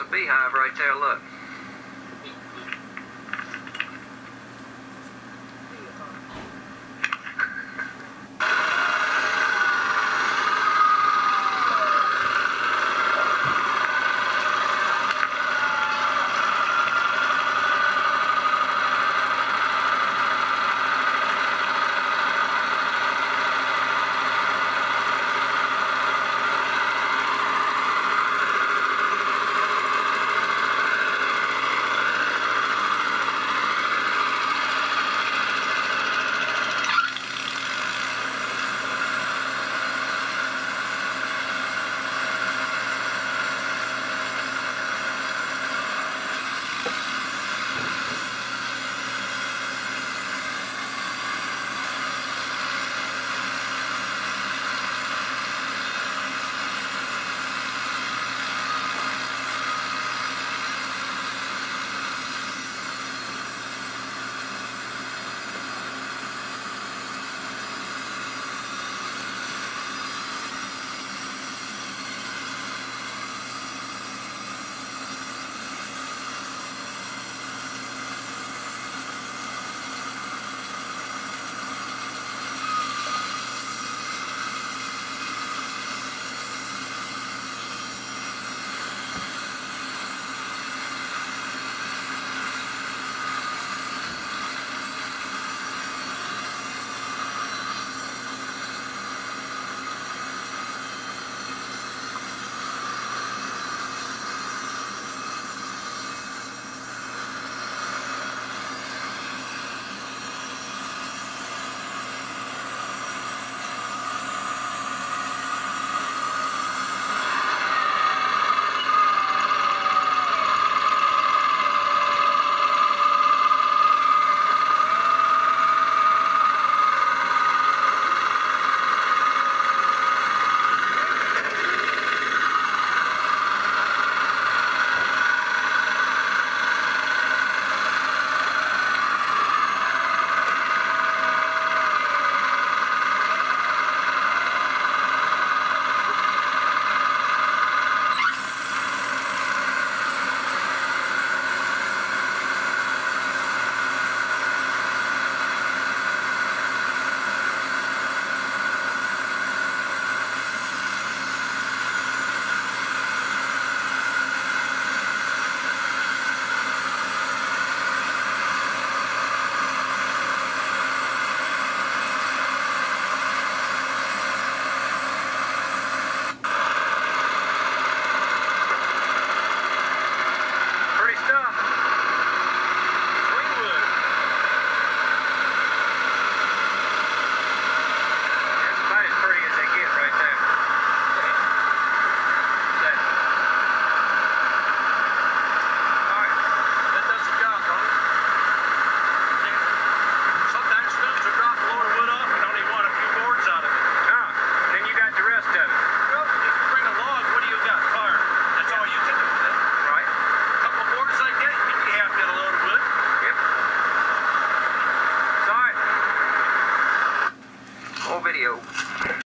a beehive right there, look.